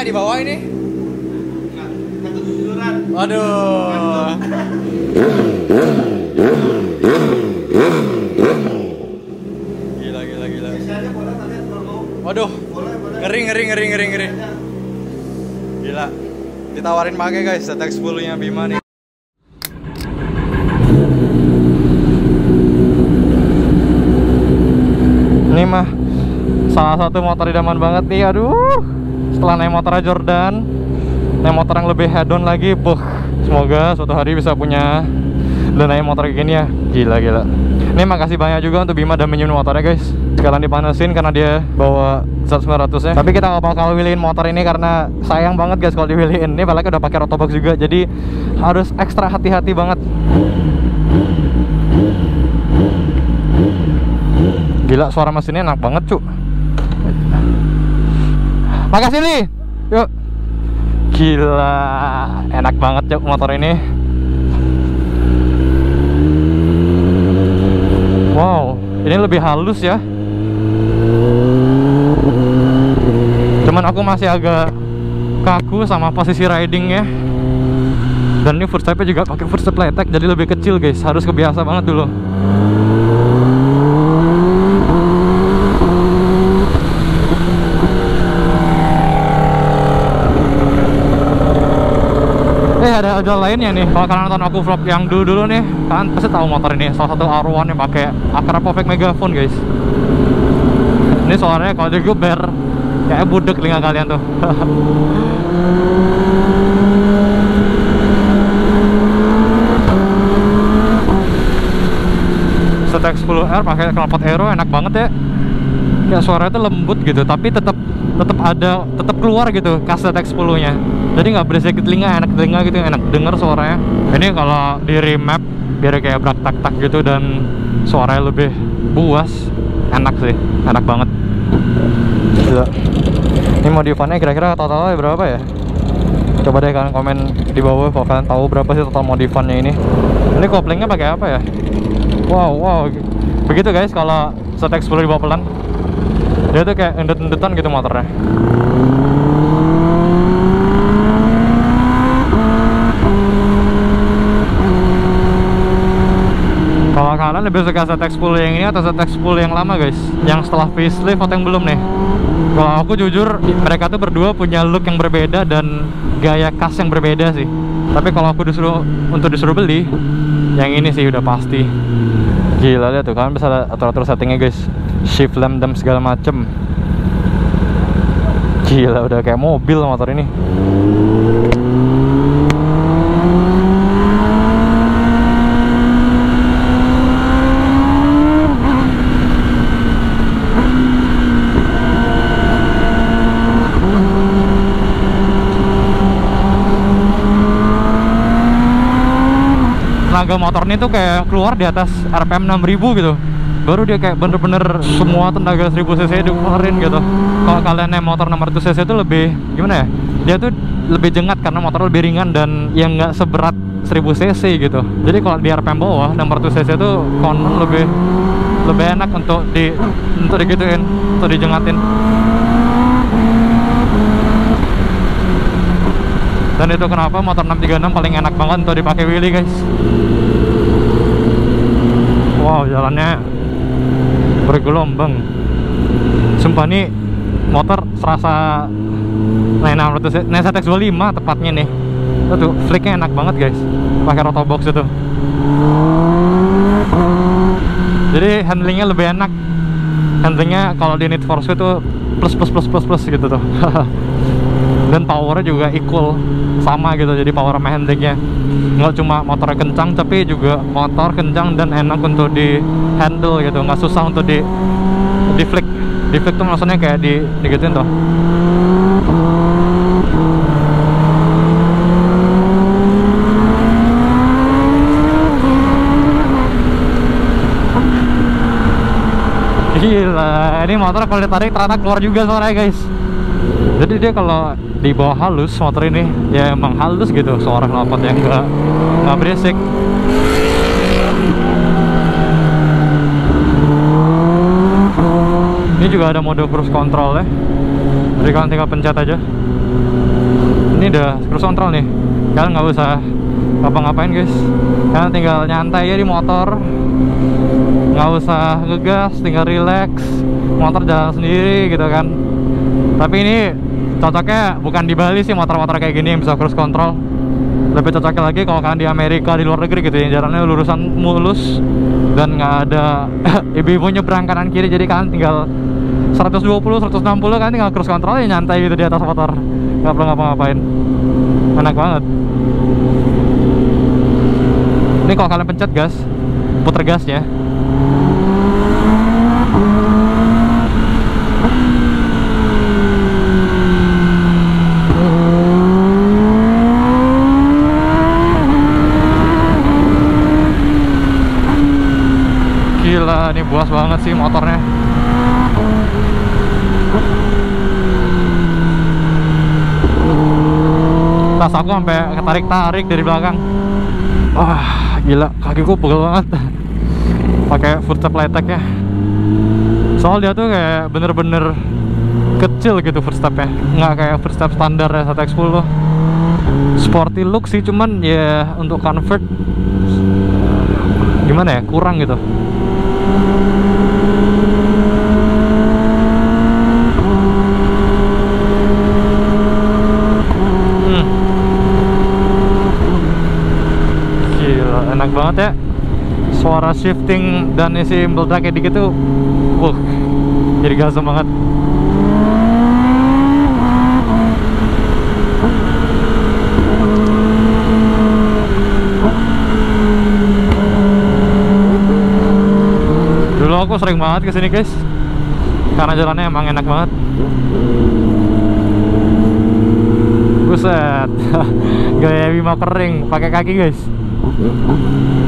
nggak di bawah ini? Waduh. Gila gila gila. Waduh. Ngeri ngeri ngeri ngeri ngeri. Gila. Ditawarin pakai guys, ZX 10 nya Bima nih. Ini mah salah satu motor idaman banget nih. Aduh. Setelah naik motor Jordan, naik motor yang lebih head on lagi, buh. Semoga suatu hari bisa punya dan naik motor kayak gini ya. Gila gila. Ini makasih banyak juga untuk Bima dan minjem motornya guys. Sekalian dipanasin karena dia bawa zat 900 nya. Tapi kita nggak bakal wiliin motor ini karena sayang banget guys kalau diwiliin. Ini balik udah pakai rotobox juga, jadi harus ekstra hati-hati banget. Gila suara mesinnya enak banget cu Makasih Li. Yuk. Gila Enak banget cuk motor ini. Wow Ini lebih halus ya. Cuman aku masih agak Kaku sama posisi ridingnya. Dan ini footstepnya juga pakai footstep letek Jadi lebih kecil guys. Harus kebiasa banget dulu Ada lainnya nih. Kalau kalian nonton aku vlog yang dulu dulu nih, kalian pasti tahu motor ini. Salah satu R1 yang pakai Akrapovic Megaphone guys. Ini suaranya kalau digeber kayak budek telinga kalian tuh. Setek 10R pakai knalpot aero enak banget ya. Kayak suaranya tuh lembut gitu, tapi tetap tetap ada tetap keluar gitu kas X 10 nya jadi nggak berisik di telinga enak telinga gitu enak denger suaranya. Ini kalau di remap biar kayak berak tak tak gitu dan suaranya lebih buas enak sih enak banget. Gila. ini modifannya kira-kira totalnya berapa ya? Coba deh kalian komen di bawah kalau kalian tahu berapa sih total modifannya ini. Ini koplingnya pakai apa ya? Wow wow. Begitu guys kalau Zetek 10 dibawa pelan dia tuh kayak endut-endutan gitu motornya. Kalau kalian lebih suka ZX 10 yang ini atau ZX 10 yang lama guys? Yang setelah facelift atau yang belum nih? Kalau aku jujur mereka tuh berdua punya look yang berbeda dan gaya khas yang berbeda sih. Tapi kalau aku disuruh untuk disuruh beli yang ini sih udah pasti gila lihat tuh kalian bisa atur-atur settingnya guys. Shift lamp dan segala macem. Gila udah kayak mobil motor ini tenaga motor ini tuh kayak keluar di atas RPM 6000 gitu. Baru dia kayak bener-bener semua tenaga 1000 cc dikeluarin gitu. Kalau kalian naik motor 600 cc itu lebih gimana ya? Dia tuh lebih jengat karena motor lebih ringan dan yang nggak seberat 1000 cc gitu. Jadi kalau di RPM bawah 600 cc itu konon lebih lebih enak untuk di untuk digituin untuk dijengatin dan itu kenapa motor 636 paling enak banget untuk dipakai wheelie guys. Wow jalannya bergelombang. Sumpah nih motor serasa nah 600 nah ZX 25 tepatnya nih. Itu tuh flicknya enak banget guys. Pakai rotobox itu. Jadi handlingnya lebih enak. Handlingnya kalau di Need for Speed tuh plus plus plus plus plus gitu tuh dan powernya juga equal. Sama gitu jadi power sama nggak cuma motornya kencang tapi juga motor kencang dan enak untuk di handle gitu. Nggak susah untuk di di flick di flick tuh maksudnya kayak di digituin tuh. Gila, ini motor kalau ditarik ternyata keluar juga suaranya guys Jadi dia kalau di bawah halus motor ini Ya emang halus gitu suara knalpot yang enggak, enggak berisik. Ini juga ada mode cruise control ya. Jadi kalian tinggal pencet aja. Ini udah cruise control nih. Kalian nggak usah ngapa-ngapain guys. Kalian tinggal nyantai ya di motor. Nggak usah ngegas tinggal relax. Motor jalan sendiri gitu kan. Tapi ini cocoknya bukan di Bali sih motor-motor kayak gini yang bisa cruise control. Lebih cocoknya lagi kalau kalian di Amerika di luar negeri gitu ya jalannya lurusan mulus dan nggak ada ibu-ibu nyebrang kanan kiri jadi kalian tinggal 120 160 kan tinggal cruise control ya nyantai gitu di atas motor. Nggak perlu ngapa-ngapain. Enak banget. Ini kalau kalian pencet gas puter gasnya buas banget sih motornya. Tas aku sampai ketarik-tarik dari belakang. Wah gila kakiku pegel banget. Pakai footstep lightek ya. Soal dia tuh kayak bener-bener kecil gitu footstepnya nggak kayak footstep standar ya 1X10 sporty look sih cuman ya untuk convert gimana ya kurang gitu enak banget ya. Suara shifting dan isi meledak kayak dikit tuh Wuh, jadi gasem banget Dulu aku sering banget ke sini guys. Karena jalannya emang enak banget. Buset. Gaya Bima kering. Pakai kaki guys.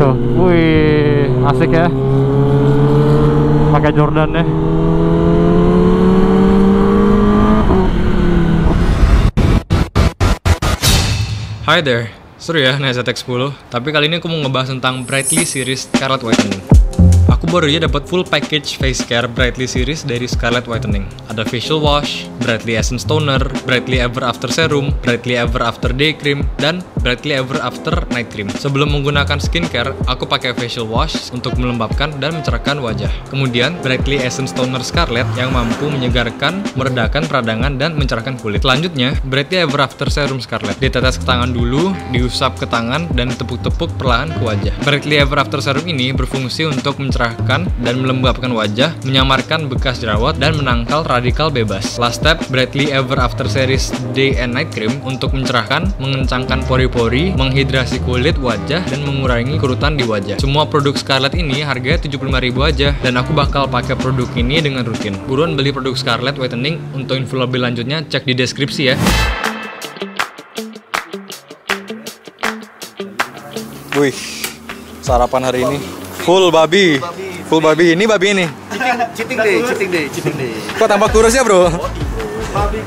Tuh, wih asik ya. Pakai Jordan ya. Hi there, seru ya naik ZX10 Tapi kali ini aku mau ngebahas tentang Brightly Series Scarlet Whitening Baru aja dapat full package face care Brightly Series dari Scarlet Whitening. Ada facial wash, Brightly Essence Toner, Brightly Ever After Serum, Brightly Ever After Day Cream, dan Brightly Ever After Night Cream. Sebelum menggunakan skincare, aku pakai facial wash untuk melembabkan dan mencerahkan wajah. Kemudian, Brightly Essence Toner Scarlet yang mampu menyegarkan, meredakan peradangan, dan mencerahkan kulit. Selanjutnya, Brightly Ever After Serum Scarlet. Ditetes ke tangan dulu, diusap ke tangan, dan tepuk-tepuk perlahan ke wajah. Brightly Ever After Serum ini berfungsi untuk mencerahkan dan melembabkan wajah, menyamarkan bekas jerawat, dan menangkal radikal bebas. Last step, Brightly Ever After Series Day and Night Cream untuk mencerahkan, mengencangkan pori-pori, menghidrasi kulit wajah, dan mengurangi kerutan di wajah. Semua produk Scarlett ini harganya 75.000 aja, dan aku bakal pakai produk ini dengan rutin. Buruan beli produk Scarlett Whitening, untuk info lebih lanjutnya cek di deskripsi ya. Wih, sarapan hari ini full babi. Full babi. Ini babi ini. cheating day, cheating day, cheating day. Kok tambah kurus ya, Bro?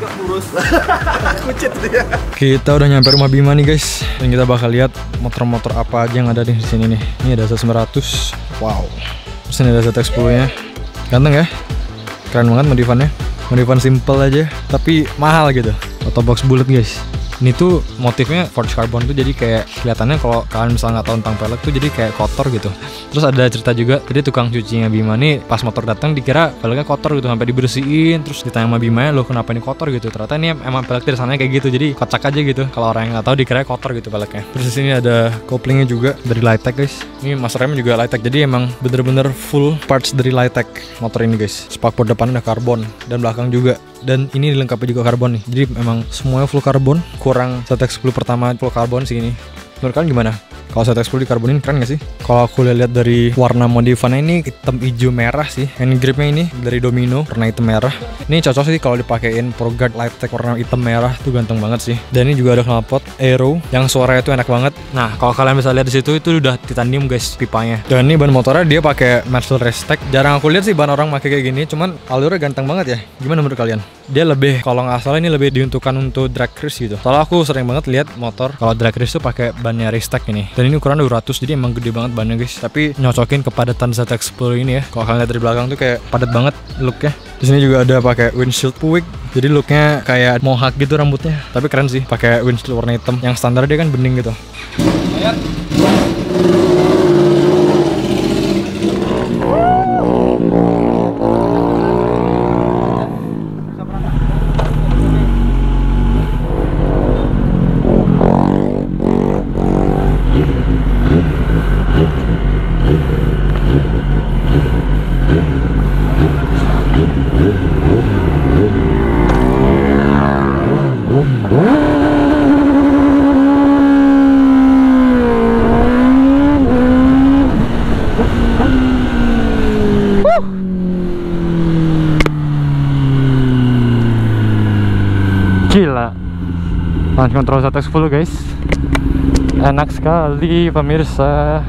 Babi gak kurus. Aku cheat dia. Kita udah nyampe rumah Bima nih, guys. Dan kita bakal lihat motor-motor apa aja yang ada di sini nih. Ini ada 900. Wow. Terus ini ada ZX10-nya. Ganteng ya? Keren banget modifannya. Modifan simple aja, tapi mahal gitu. Auto box bullet, guys. Ini tuh motifnya forged carbon tuh jadi kayak kelihatannya kalau kalian misalnya nggak tahu tentang pelek tuh jadi kayak kotor gitu. Terus ada cerita juga, jadi tukang cucinya Bima nih pas motor datang dikira peleknya kotor gitu sampai dibersihin terus ditanya sama Bima lo kenapa ini kotor gitu. Ternyata ini emang pelek dari sana kayak gitu jadi kocak aja gitu. Kalau orang yang nggak tahu dikira kotor gitu peleknya. Terus di sini ada couplingnya juga dari Lightech guys. Ini master remnya juga Lightech jadi emang bener-bener full parts dari Lightech motor ini guys. Spakbor depan udah karbon dan belakang juga dan ini dilengkapi juga karbon nih jadi memang semuanya full karbon kurang ZX10 pertama full karbon sih ini menurut kalian gimana? Kalau ZX10 dikarbonin keren gak sih? Kalau aku lihat dari warna modifannya ini hitam hijau merah sih. Hand gripnya ini dari Domino warna hitam merah. Ini cocok sih kalau dipakein Pro Guard Light Tech warna hitam merah tuh ganteng banget sih. Dan ini juga ada knalpot Aero yang suaranya tuh enak banget. Nah, kalau kalian bisa lihat di situ itu udah titanium guys pipanya. Dan ini ban motornya dia pakai Race Tech. Jarang aku lihat sih ban orang pakai kayak gini, cuman alurnya ganteng banget ya. Gimana menurut kalian? Dia lebih kalau nggak salah ini lebih diuntukkan untuk drag race gitu. Soalnya aku sering banget lihat motor kalau drag race tuh pakai bannya Tech ini. Dan ini ukuran 200 jadi emang gede banget bannya guys. Tapi nyocokin kepadatan ZX10 ini ya. Kalau kalian lihat dari belakang tuh kayak padat banget looknya. Di sini juga ada pakai windshield Puig. Jadi looknya kayak mohawk gitu rambutnya. Tapi keren sih pakai windshield warna hitam. Yang standar dia kan bening gitu. Gila Control ZX10 guys. Enak sekali pemirsa